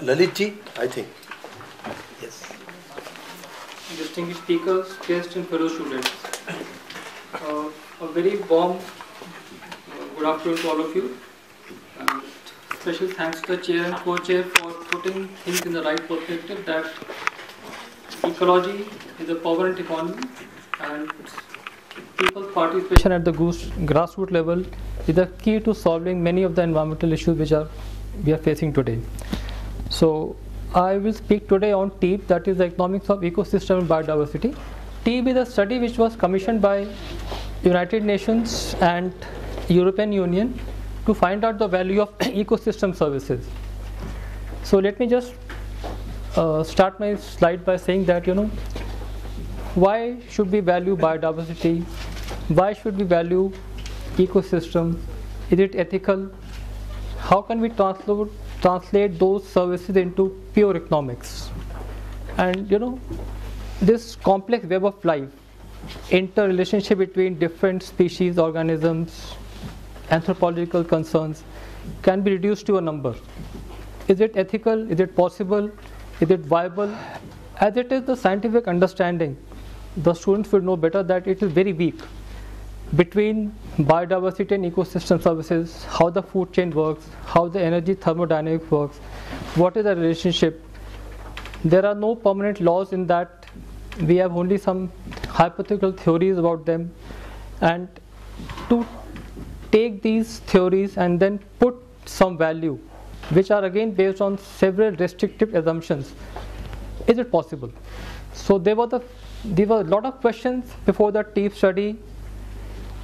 Lalitji, I think. Yes. Distinguished speakers, guests, and fellow students. Uh, a very warm uh, good afternoon to all of you. And special thanks to the chair and co-chair for putting things in the right perspective that ecology is a power economy and people's participation at the grassroots level is the key to solving many of the environmental issues which are we are facing today. So I will speak today on TEEB, that is the economics of ecosystem and biodiversity. TEEB is a study which was commissioned by United Nations and European Union to find out the value of ecosystem services. So let me just uh, start my slide by saying that you know why should we value biodiversity? Why should we value ecosystem? Is it ethical? How can we translate translate those services into pure economics. And you know, this complex web of life, interrelationship between different species, organisms, anthropological concerns can be reduced to a number. Is it ethical? Is it possible? Is it viable? As it is the scientific understanding, the students will know better that it is very weak between biodiversity and ecosystem services, how the food chain works, how the energy thermodynamics works, what is the relationship. There are no permanent laws in that. We have only some hypothetical theories about them. And to take these theories and then put some value, which are again based on several restrictive assumptions, is it possible? So there were the there were a lot of questions before the TEEB study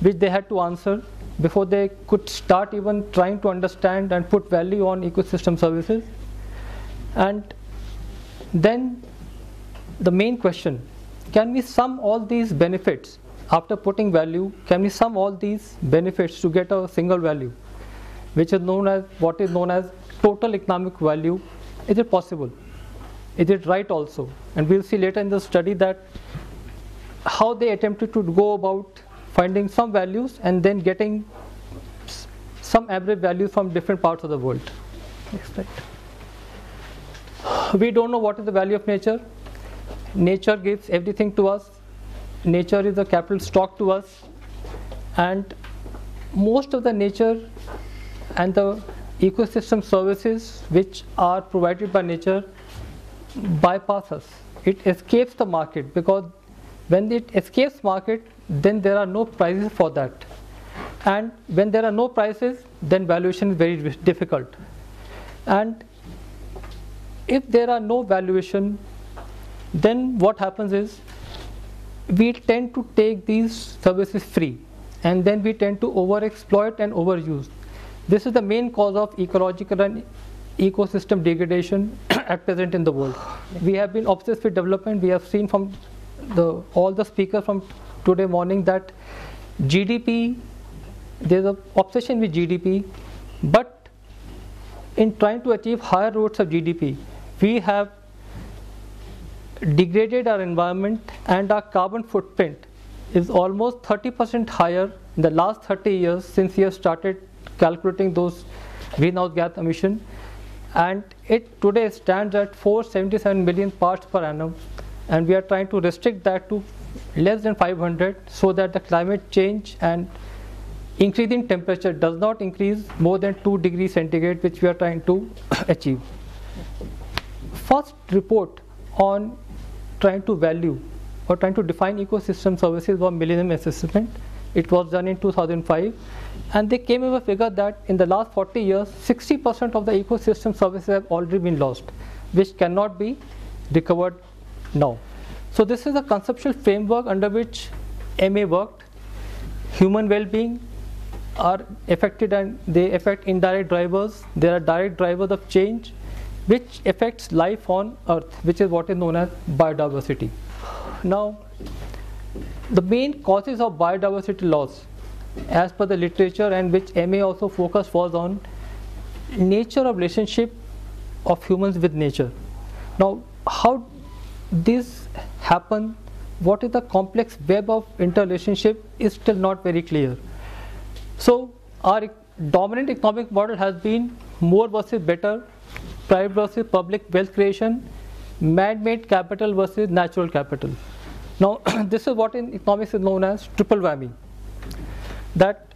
which they had to answer before they could start even trying to understand and put value on ecosystem services. And then the main question can we sum all these benefits after putting value? Can we sum all these benefits to get a single value, which is known as what is known as total economic value? Is it possible? Is it right also? And we'll see later in the study that how they attempted to go about finding some values and then getting some average values from different parts of the world. Next slide. We don't know what is the value of nature. Nature gives everything to us. Nature is a capital stock to us. And most of the nature and the ecosystem services which are provided by nature bypass us. It escapes the market because when it escapes market, then there are no prices for that. And when there are no prices, then valuation is very difficult. And if there are no valuation, then what happens is we tend to take these services free and then we tend to overexploit and overuse. This is the main cause of ecological and ecosystem degradation at present in the world. We have been obsessed with development. We have seen from the all the speakers from today morning that GDP there's an obsession with GDP but in trying to achieve higher rates of GDP we have degraded our environment and our carbon footprint is almost 30% higher in the last 30 years since we have started calculating those greenhouse gas emission. And it today stands at 477 million parts per annum. And we are trying to restrict that to less than 500 so that the climate change and increase in temperature does not increase more than 2 degrees centigrade which we are trying to achieve. First report on trying to value or trying to define ecosystem services was Millennium Assessment. It was done in 2005 and they came with a figure that in the last 40 years 60% of the ecosystem services have already been lost which cannot be recovered now. So this is a conceptual framework under which MA worked. Human well-being are affected and they affect indirect drivers. There are direct drivers of change which affects life on earth which is what is known as biodiversity. Now the main causes of biodiversity loss as per the literature and which MA also focused was on nature of relationship of humans with nature. Now how this happen what is the complex web of interrelationship is still not very clear so our dominant economic model has been more versus better private versus public wealth creation, man-made capital versus natural capital. Now, this is what in economics is known as triple whammy. That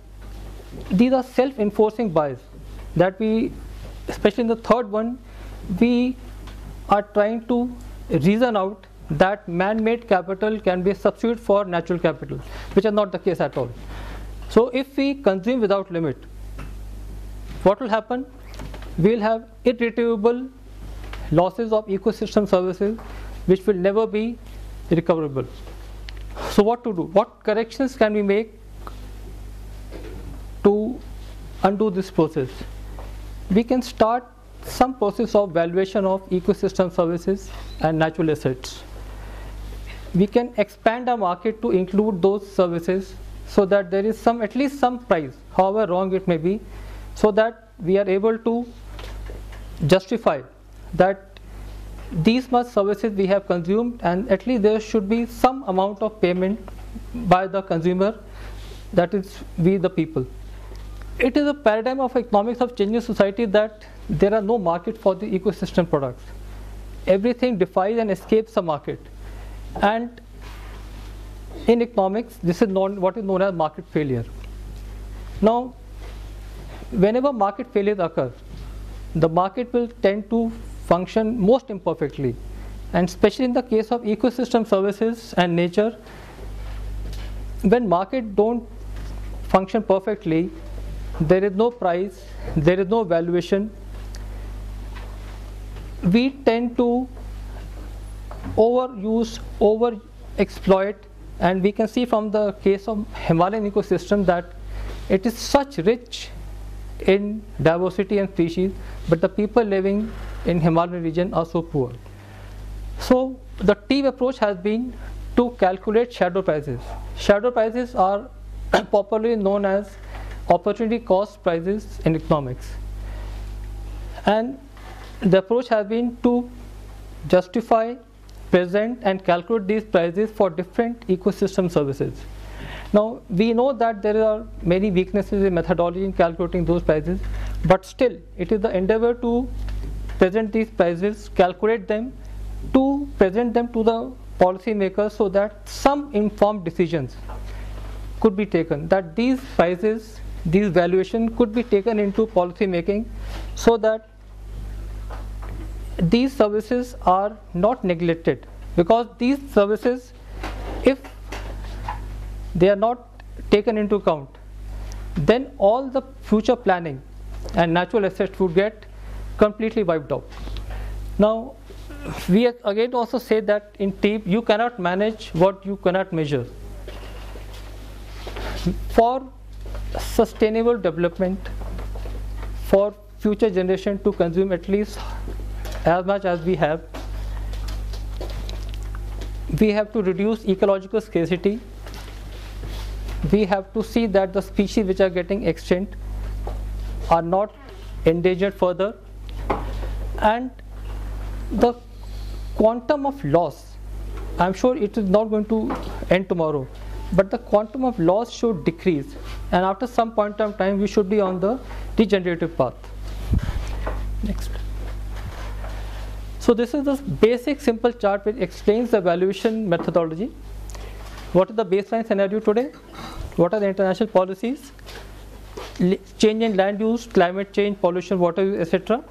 these are self-enforcing bias. That we, especially in the third one, we are trying to reason out that man-made capital can be a substitute for natural capital, which is not the case at all. So if we consume without limit, what will happen? We will have irretrievable losses of ecosystem services which will never be recoverable. So what to do? What corrections can we make to undo this process? We can start some process of valuation of ecosystem services and natural assets. We can expand our market to include those services so that there is some at least some price, however wrong it may be, so that we are able to justify that these much services we have consumed and at least there should be some amount of payment by the consumer that is we the people. It is a paradigm of economics of changing society that there are no market for the ecosystem products. Everything defies and escapes the market and in economics this is known what is known as market failure. Now whenever market failures occur the market will tend to function most imperfectly. And especially in the case of ecosystem services and nature when market don't function perfectly there is no price there is no valuation we tend to overuse over exploit and we can see from the case of himalayan ecosystem that it is such rich in diversity and species but the people living in Himalayan region are so poor. So the TEEB approach has been to calculate shadow prices. Shadow prices are popularly known as opportunity cost prices in economics. And the approach has been to justify, present and calculate these prices for different ecosystem services. Now we know that there are many weaknesses in methodology in calculating those prices, but still it is the endeavor to present these prices, calculate them, to present them to the policymakers so that some informed decisions could be taken. That these prices, these valuation could be taken into policy making so that these services are not neglected because these services if they are not taken into account, then all the future planning and natural assets would get completely wiped out. Now, we again also say that in TEEB you cannot manage what you cannot measure. For sustainable development, for future generation to consume at least as much as we have, we have to reduce ecological scarcity. We have to see that the species which are getting extinct are not endangered further. And the quantum of loss i'm sure it is not going to end tomorrow but the quantum of loss should decrease. And after some point of time we should be on the degenerative path. Next so this is the basic simple chart which explains the valuation methodology what is the baseline scenario today? What are the international policies? change in land use, climate change, pollution, water use, etc.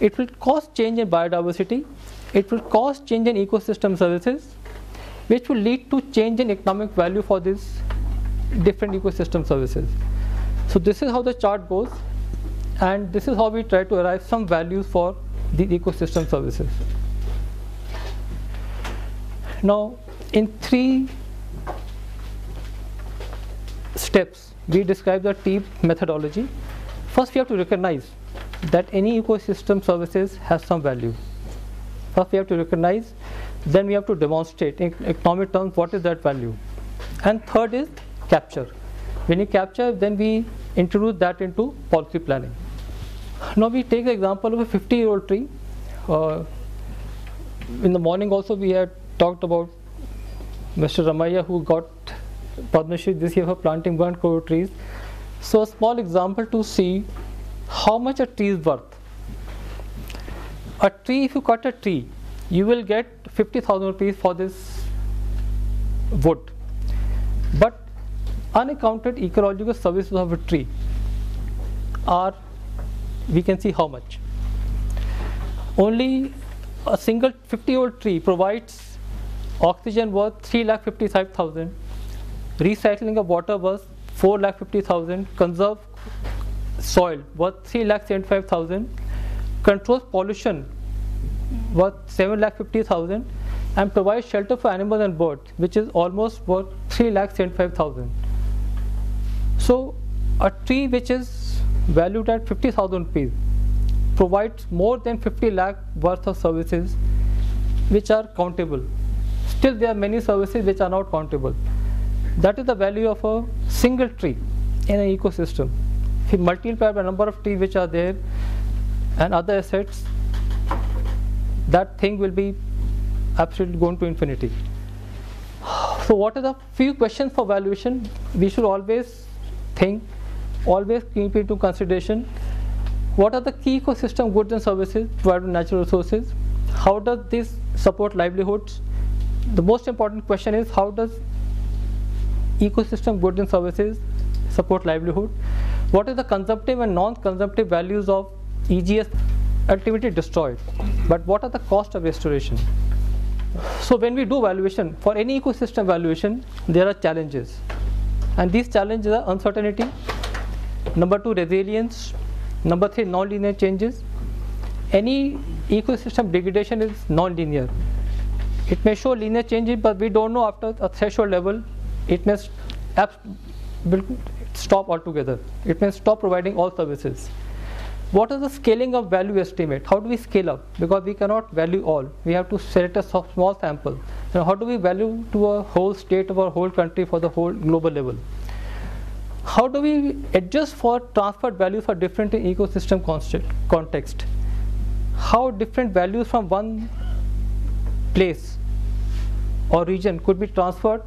It will cause change in biodiversity. It will cause change in ecosystem services, which will lead to change in economic value for these different ecosystem services. So this is how the chart goes, and this is how we try to arrive some values for the ecosystem services. Now, in three steps we describe the TEEB methodology. First we have to recognize that any ecosystem services has some value. First we have to recognize, then we have to demonstrate in economic terms what is that value. And third is capture. When you capture, then we introduce that into policy planning. Now we take the example of a 50 year old tree. Uh, in the morning also we had talked about Mr. Ramaiah who got Padma Shri this year for planting 1 crore trees. So a small example to see how much a tree is worth. a tree, if you cut a tree, you will get 50,000 rupees for this wood. But unaccounted ecological services of a tree are, we can see how much. Only a single 50 year old tree provides oxygen worth 3,55,000, recycling of water worth 4,50,000, conserve soil worth 3,75,000, controls pollution worth 7,50,000 and provides shelter for animals and birds which is almost worth 3,75,000. So a tree which is valued at 50,000 rupees provides more than 50 lakh worth of services which are countable. Still there are many services which are not countable. That is the value of a single tree in an ecosystem. If you multiply by number of trees which are there and other assets, that thing will be absolutely going to infinity. So what are the few questions for valuation? We should always think, always keep into consideration what are the key ecosystem goods and services provided natural resources? How does this support livelihoods? The most important question is how does ecosystem goods and services support livelihood? What is the consumptive and non-consumptive values of EGS ultimately destroyed? But what are the cost of restoration? So when we do valuation, for any ecosystem valuation, there are challenges. And these challenges are uncertainty, number two, resilience, number three, non-linear changes. Any ecosystem degradation is non-linear. It may show linear changes, but we don't know after a threshold level, it may stop altogether. It may stop providing all services. What is the scaling of value estimate? How do we scale up? Because we cannot value all. We have to select a small sample. Now, how do we value to a whole state or whole country for the whole global level? How do we adjust for transferred values for different ecosystem context? How different values from one place or region could be transferred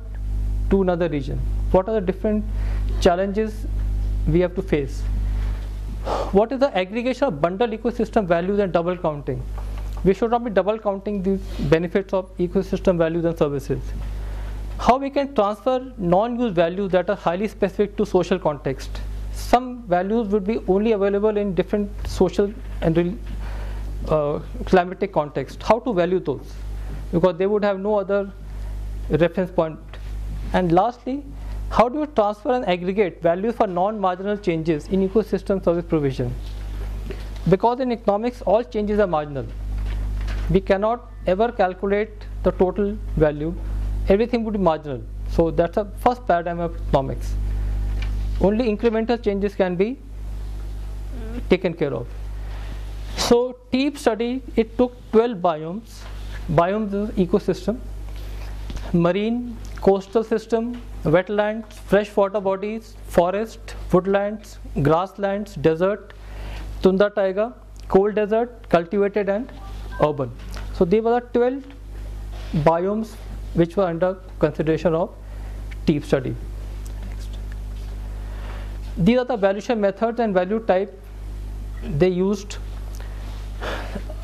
to another region? What are the different challenges we have to face? what is the aggregation of bundle ecosystem values and double counting? We should not be double counting the benefits of ecosystem values and services. How we can transfer non-use values that are highly specific to social context. Some values would be only available in different social and uh, climatic context. How to value those? Because they would have no other reference point. And lastly, how do you transfer and aggregate values for non-marginal changes in ecosystem service provision? Because in economics, all changes are marginal. We cannot ever calculate the total value. Everything would be marginal. So that's the first paradigm of economics. Only incremental changes can be taken care of. So TEEB study, it took 12 biomes. Biomes ecosystem, marine, coastal system, wetlands, freshwater bodies, forest, woodlands, grasslands, desert, tundra taiga, cold desert, cultivated and urban. So these were the 12 biomes which were under consideration of TEEB study. These are the valuation methods and value type they used.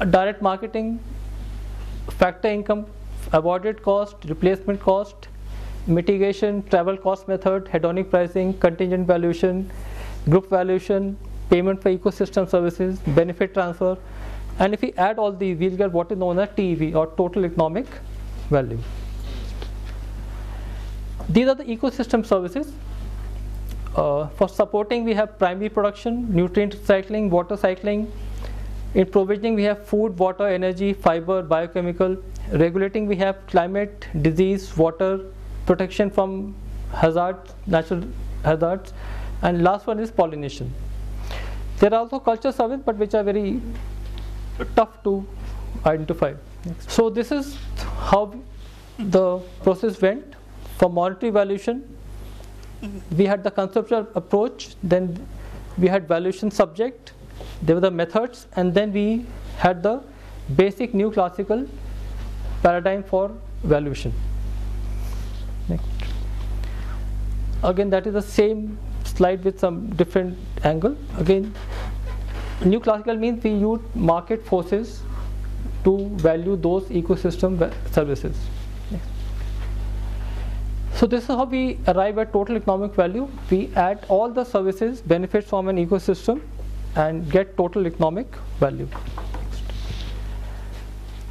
Direct marketing, factor income, avoided cost, replacement cost, mitigation, travel cost method, hedonic pricing, contingent valuation, group valuation, payment for ecosystem services, benefit transfer, and if we add all these, we'll get what is known as TEV or total economic value. These are the ecosystem services. Uh, for supporting, we have primary production, nutrient cycling, water cycling. In provisioning, we have food, water, energy, fiber, biochemical. Regulating, we have climate, disease, water, protection from hazards, natural hazards, and last one is pollination. There are also culture service, but which are very tough to identify. So this is how the process went for monetary valuation. We had the conceptual approach, then we had valuation subject, there were the methods, and then we had the basic new classical paradigm for valuation. Next. again that is the same slide with some different angle again new classical means we use market forces to value those ecosystem services. So this is how we arrive at total economic value. We add all the services, benefits from an ecosystem and get total economic value.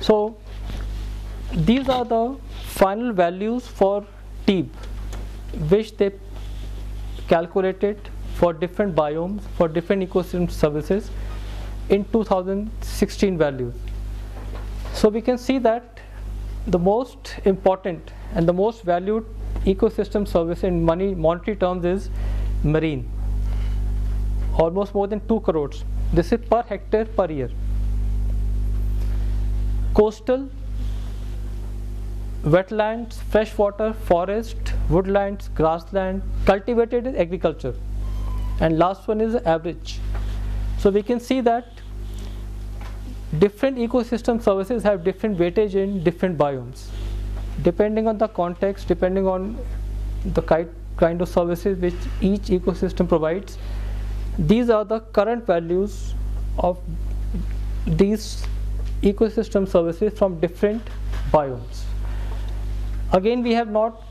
So these are the final values for TEEB which they calculated for different biomes, for different ecosystem services in 2016 values. So we can see that the most important and the most valued ecosystem service in money monetary terms is marine. Almost more than 2 crores. This is per hectare per year. Coastal, wetlands, freshwater, forest, woodlands, grassland, cultivated is agriculture. And last one is average. So we can see that different ecosystem services have different weightage in different biomes. Depending on the context, depending on the kind of services which each ecosystem provides, these are the current values of these ecosystem services from different biomes. Again, we have not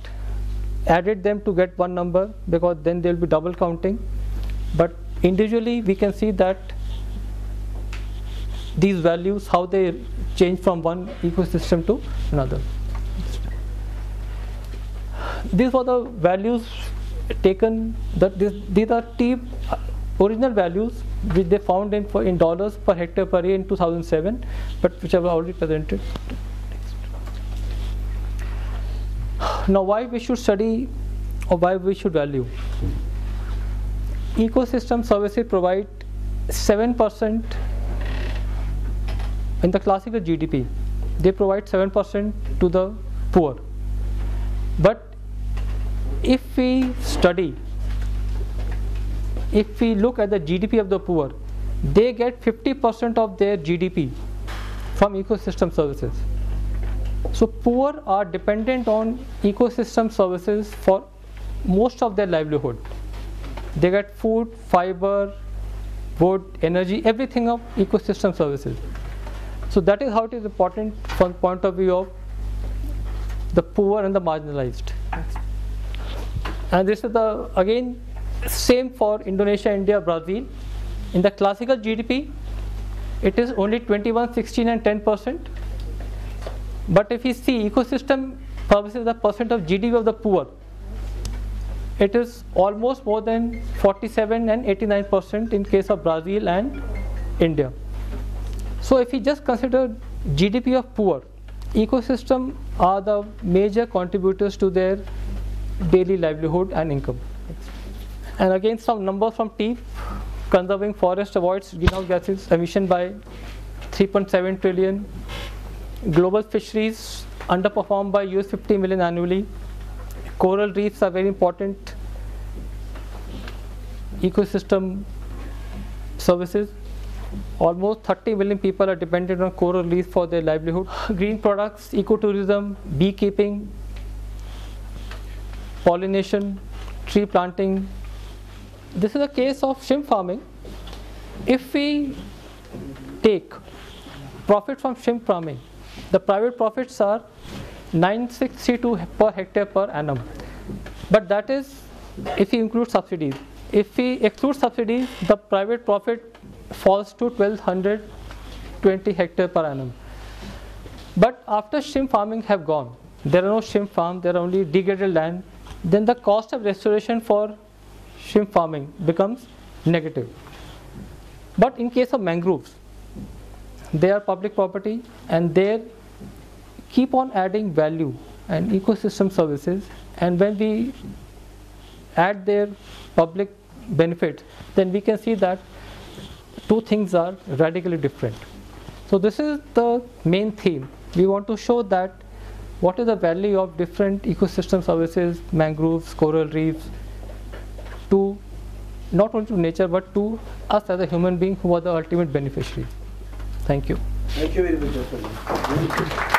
added them to get one number because then there will be double counting. But individually, we can see that these values, how they change from one ecosystem to another. These were the values taken, that this, these are T original values which they found in, for, in dollars per hectare per year in 2007, but which I have already presented. Now, why we should study or why we should value? Ecosystem services provide 7% in the classical GDP. They provide 7% to the poor. But if we study, if we look at the GDP of the poor, they get 50% of their GDP from ecosystem services. So poor are dependent on ecosystem services for most of their livelihood. They get food, fiber, wood, energy, everything of ecosystem services. So that is how it is important from point of view of the poor and the marginalized. And this is the again same for Indonesia, India, Brazil. In the classical GDP, it is only 21, 16, and 10 percent. But if you see ecosystem services the percent of GDP of the poor, it is almost more than 47 and 89 percent in case of Brazil and India. So if we just consider GDP of poor, ecosystem are the major contributors to their daily livelihood and income. And again, some numbers from TEEB, conserving forest avoids greenhouse gases emission by 3.7 trillion. Global fisheries underperformed by US 50 million annually. Coral reefs are very important ecosystem services. Almost 30 million people are dependent on coral reefs for their livelihood. Green products, ecotourism, beekeeping, pollination, tree planting. This is a case of shrimp farming. If we take profit from shrimp farming, the private profits are 962 per hectare per annum. But that is if we include subsidies. If we exclude subsidies, the private profit falls to 1220 hectare per annum. But after shrimp farming have gone, there are no shrimp farm, there are only degraded land, then the cost of restoration for shrimp farming becomes negative. But in case of mangroves, they are public property and they keep on adding value and ecosystem services. And when we add their public benefit, then we can see that two things are radically different. So this is the main theme. We want to show that what is the value of different ecosystem services mangroves coral reefs to not only to nature but to us as a human being who are the ultimate beneficiary. thank you Thank you very much.